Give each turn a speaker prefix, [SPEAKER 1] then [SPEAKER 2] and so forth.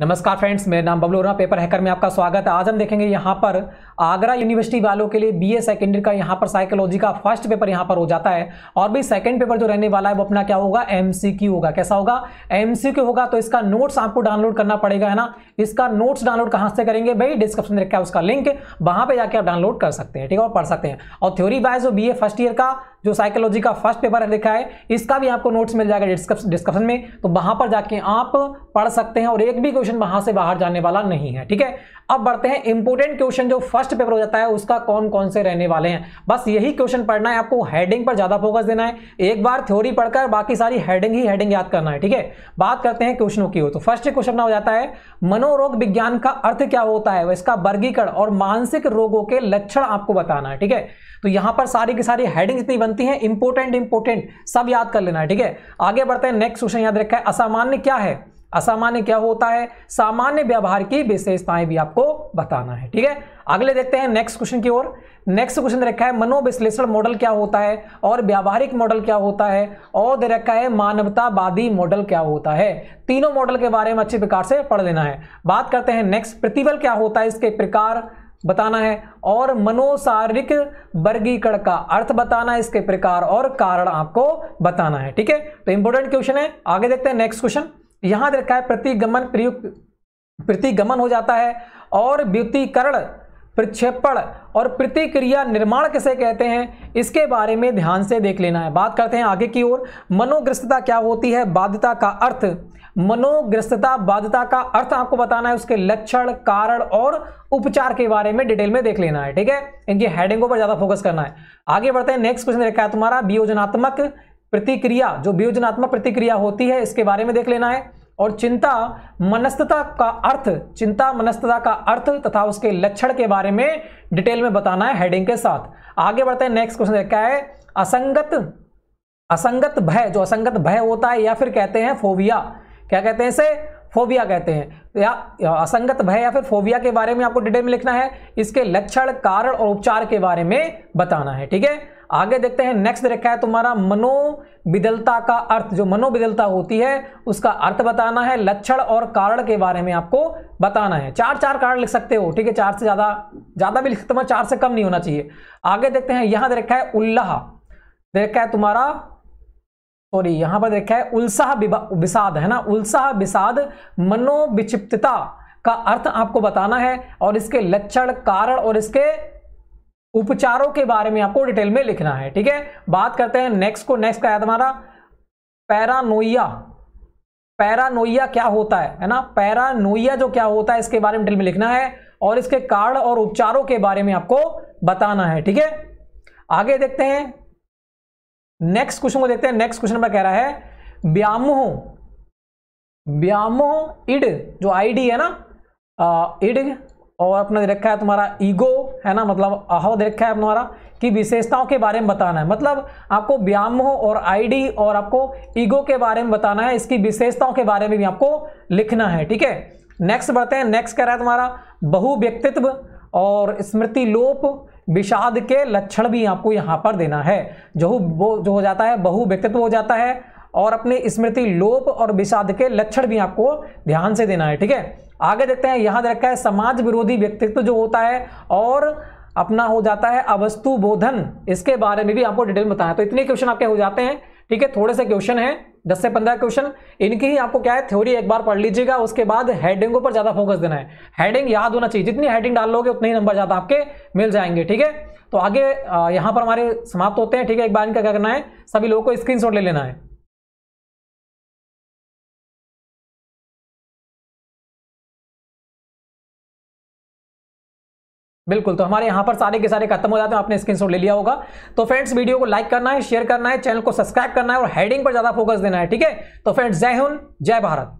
[SPEAKER 1] नमस्कार फ्रेंड्स, मेरा नाम बबलू रहा पेपर हैकर में आपका स्वागत है। आज हम देखेंगे यहाँ पर आगरा यूनिवर्सिटी वालों के लिए बीए सेकेंडरी का यहाँ पर साइकोलॉजी का फ़र्स्ट पेपर यहाँ पर हो जाता है। और भी सेकंड पेपर जो रहने वाला है, वो अपना क्या होगा? एमसीक्यू होगा। कैसा होगा? एमसीक्यू होगा तो इसका नोट्स आपको डाउनलोड करना पड़ेगा, है ना? इसका नोट्स डाउनलोड कहाँ से करेंगे? भाई डिस्क्रिप्शन में रखा है उसका लिंक वहाँ पर जाकर आप डाउनलोड कर सकते हैं, ठीक है? और पढ़ सकते हैं। और थ्योरी वाइज जो बी फ़र्स्ट ईयर का जो साइकोलॉजी का फ़र्स्ट पेपर है लिखा है, इसका भी आपको नोट्स मिल जाएगा डिस्क्रिप्शन में। तो वहाँ पर जाके आप पढ़ सकते हैं और एक भी क्वेश्चन वहाँ से बाहर जाने वाला नहीं है, ठीक है? अब बढ़ते हैं इंपोर्टेंट क्वेश्चन जो फ़र्स्ट पेपर हो जाता है, उसका कौन कौन से रहने वाले हैं? बस यही क्वेश्चन पढ़ना है, आपको हेडिंग पर ज़्यादा फोकस देना है। एक बार थ्योरी पढ़कर बाकी सारी हेडिंग ही हेडिंग याद करना है, ठीक है? बात करते हैं क्वेश्चनों की हो तो फ़र्स्ट क्वेश्चन हो जाता है, मनोरोग विज्ञान का अर्थ क्या होता है? इसका वर्गीकरण और मानसिक रोगों के लक्षण आपको बताना है, ठीक है? तो यहाँ पर सारी की सारी हेडिंग इतनी बनती है इंपोर्टेंट इंपोर्टेंट सब याद कर लेना है, ठीक है? आगे बढ़ते हैं नेक्स्ट क्वेश्चन याद रखा है, असामान्य क्या है? असामान्य क्या होता है? सामान्य व्यवहार की विशेषताएँ भी आपको बताना है, ठीक है? अगले देखते हैं नेक्स्ट क्वेश्चन की ओर। नेक्स्ट क्वेश्चन रखा है, मनोविश्लेषण मॉडल क्या होता है और व्यावहारिक मॉडल क्या होता है? और दे रखा है, मानवतावादी मॉडल क्या होता है? तीनों मॉडल के बारे में अच्छे प्रकार से पढ़ लेना है। बात करते हैं नेक्स्ट प्रतिबल क्या होता है? इसके प्रकार बताना है। और मनोशारीरिक वर्गीकरण का अर्थ बताना है, इसके प्रकार और कारण आपको बताना है, ठीक है? तो इंपोर्टेंट क्वेश्चन है। आगे देखते हैं नेक्स्ट क्वेश्चन यहाँ देखा है प्रतिगमन प्रयुक्त, प्रतिगमन हो जाता है और व्युतिकरण प्रक्षेपण और प्रतिक्रिया निर्माण किसे कहते हैं, इसके बारे में ध्यान से देख लेना है। बात करते हैं आगे की ओर। मनोग्रस्तता क्या होती है? बाध्यता का अर्थ। मनोग्रस्तता, बाध्यता का अर्थ आपको बताना है, उसके लक्षण, कारण और उपचार के बारे में डिटेल में देख लेना है, ठीक है? इनकी हेडिंगों पर ज़्यादा फोकस करना है। आगे बढ़ते हैं। नेक्स्ट क्वेश्चन देखा है तुम्हारा, वियोजनात्मक प्रतिक्रिया जो वियोजनात्मक प्रतिक्रिया होती है इसके बारे में देख लेना है। और चिंता मनस्तता का अर्थ चिंता मनस्तता का अर्थ तथा उसके लक्षण के बारे में डिटेल में बताना है हेडिंग के साथ। आगे बढ़ते हैं नेक्स्ट क्वेश्चन क्या है। असंगत असंगत भय जो असंगत भय होता है या फिर कहते हैं फोबिया क्या कहते हैं इसे? फोबिया कहते हैं। या, असंगत भय या फिर फोबिया के बारे में आपको डिटेल में लिखना है। इसके लक्षण कारण और उपचार के बारे में बताना है ठीक है? आगे देखते हैं नेक्स्ट रखा है तुम्हारा मनोविदलता का अर्थ। जो मनोविदलता होती है, उसका अर्थ बताना है, लक्षण और कारण के बारे में आपको बताना है। चार चार कारण लिख सकते हो, ठीक है? चार से ज़्यादा ज़्यादा भी लिख सकते हो, चार से कम नहीं होना चाहिए। आगे देखते हैं, यहाँ देखा है उल्लाह। देखा है तुम्हारा सॉरी यहाँ पर देखा है उल्साह विषाद, है ना? उल्साह, विषाद, मनोविक्षिप्तता का अर्थ आपको बताना है, और इसके लक्षण, कारण और इसके उपचारों के बारे में आपको डिटेल में लिखना है, ठीक है? बात करते हैं नेक्स्ट को नेक्स्ट का है तुम्हारा पैरानोइया। पैरानोइया क्या होता है है ना? पैरानोइया जो क्या होता है, इसके बारे में डिटेल में लिखना है और इसके कारण और उपचारों के बारे में आपको बताना है, ठीक है? आगे देखते हैं। नेक्स्ट क्वेश्चन को देखते हैं। नेक्स्ट क्वेश्चन में कह रहा है व्यामोह व्यामोह इड जो आईडी है ना? इड और अपना दे रखा है तुम्हारा ईगो, है ना? मतलब अहो दे रखा है तुम्हारा कि विशेषताओं के बारे में बताना है। मतलब आपको व्यामोह और आईडी और आपको ईगो के बारे में बताना है, इसकी विशेषताओं के बारे में भी आपको लिखना है, ठीक है? नेक्स्ट बढ़ते हैं। नेक्स्ट कह रहा है तुम्हारा बहुव्यक्तित्व और स्मृति लोप, विषाद के लक्षण भी आपको यहाँ पर देना है। जो वो जो हो जाता है, बहु व्यक्तित्व हो जाता है और अपने स्मृति लोप और विषाद के लक्षण भी आपको ध्यान से देना है, ठीक है? आगे देखते हैं, यहाँ रखा है समाज विरोधी व्यक्तित्व जो होता है और अपना हो जाता है अवस्तु बोधन। इसके बारे में भी आपको डिटेल बताया तो इतने क्वेश्चन आपके हो जाते हैं, ठीक है? थोड़े से क्वेश्चन है, दस से पंद्रह क्वेश्चन। इनकी ही आपको क्या है? थ्योरी एक बार पढ़ लीजिएगा, उसके बाद हेडिंगों पर ज़्यादा फोकस देना है। हेडिंग याद होना चाहिए, जितनी हेडिंग डाल लोगे उतने ही नंबर ज़्यादा आपके मिल जाएँगे, ठीक है? तो आगे यहाँ पर हमारे समाप्त होते हैं, ठीक है? एक बार इनका क्या करना है? सभी लोगों को स्क्रीन ले लेना है। बिल्कुल तो हमारे यहाँ पर सारे के सारे खत्म हो जाते हैं, आपने स्क्रीनशॉट ले लिया होगा। तो फ्रेंड्स वीडियो को लाइक करना है शेयर करना है चैनल को सब्सक्राइब करना है और हेडिंग पर ज़्यादा फोकस देना है, ठीक है? तो फ्रेंड्स जय हिंद, जय भारत।